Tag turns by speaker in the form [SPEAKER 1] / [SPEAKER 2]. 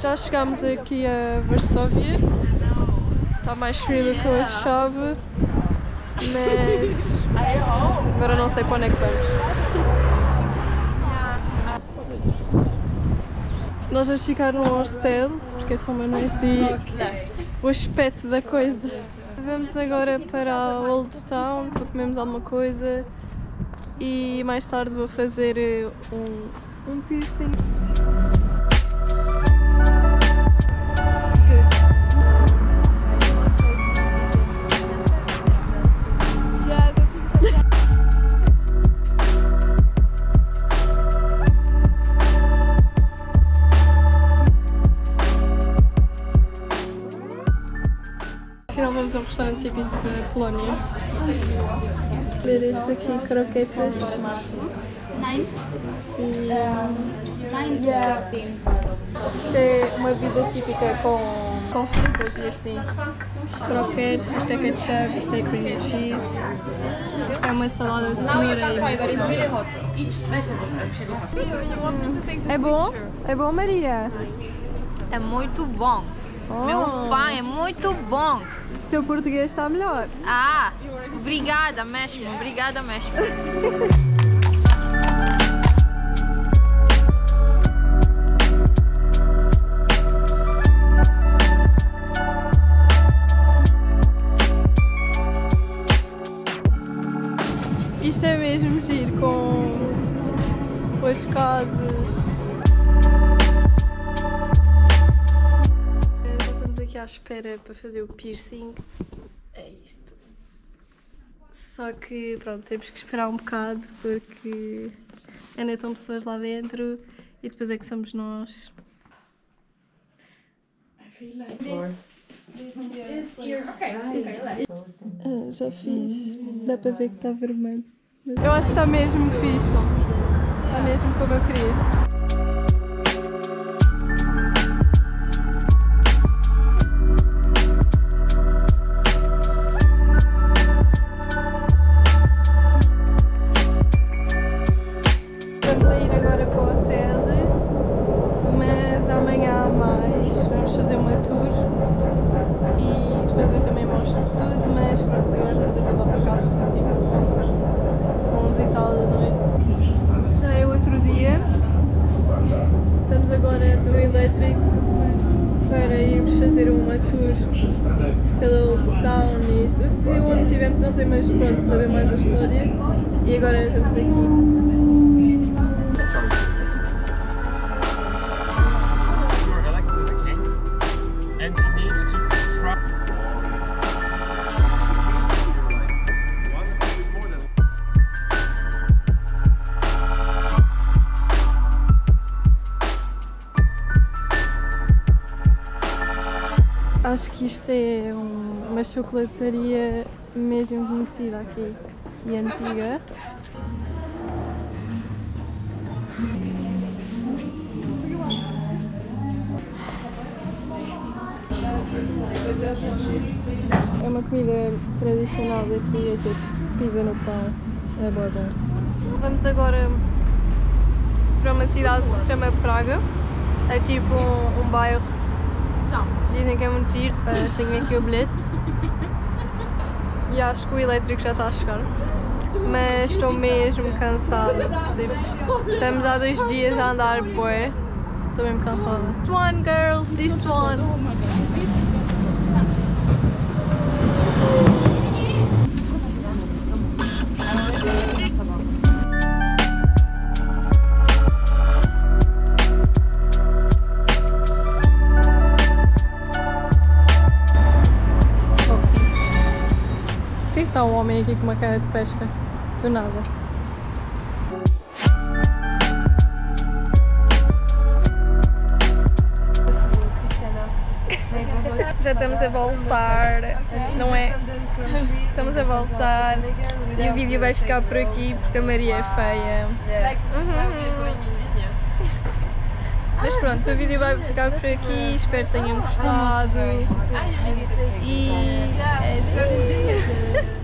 [SPEAKER 1] Já chegámos aqui a Varsóvia. Está mais frio do que eu achava. Mas agora não sei para onde é que vamos. Nós vamos ficar num hostel, porque é só uma noite e o aspecto da coisa. Vamos agora para a Old Town para comermos alguma coisa e mais tarde vou fazer eh, um, um piercing. Afinal vamos a um restaurante típico da Polónia. Ver este aqui, croquetas. E yeah. isto é uma bebida típica com, com frutas e assim. Croquetes, isto é ketchup, isto é cream cheese. Isto é uma salada de cenoura e. É bom? É bom, Maria?
[SPEAKER 2] É muito bom.
[SPEAKER 1] Oh.
[SPEAKER 2] Meu fã é muito bom.
[SPEAKER 1] Teu português está melhor.
[SPEAKER 2] Ah, obrigada mesmo, obrigada mesmo.
[SPEAKER 1] Isto é mesmo giro com as casas. Espera para fazer o piercing. É isto. Só que pronto, temos que esperar um bocado porque ainda estão pessoas lá dentro e depois é que somos nós. Ah, já fiz. Dá para ver que está vermelho. Eu acho que está mesmo fixe. Está mesmo como eu queria. Tour pela Old Town e isso. Esse dia onde tivemos ontem, mas pronto, saber mais a história e agora estamos aqui. Acho que isto é um- uma chocolataria mesmo conhecida aqui e antiga. É uma comida tradicional daqui, é tipo pizza no pão. É bom. Vamos agora para uma cidade que se chama Praga. É tipo um, um bairro Dizem que é muito giro, tenho aqui o bilhete. E acho que o elétrico já está a chegar. Mas estou mesmo cansada. Tipo, estamos há dois dias a andar bué. Estou mesmo cansada. One, girls, this one. Homem aqui com uma cara de pesca? Do nada. Já estamos a voltar, não é? Estamos a voltar e o vídeo vai ficar por aqui porque a Maria é feia. Uhum. Mas pronto, o vídeo vai ficar por aqui, espero que tenham gostado. E é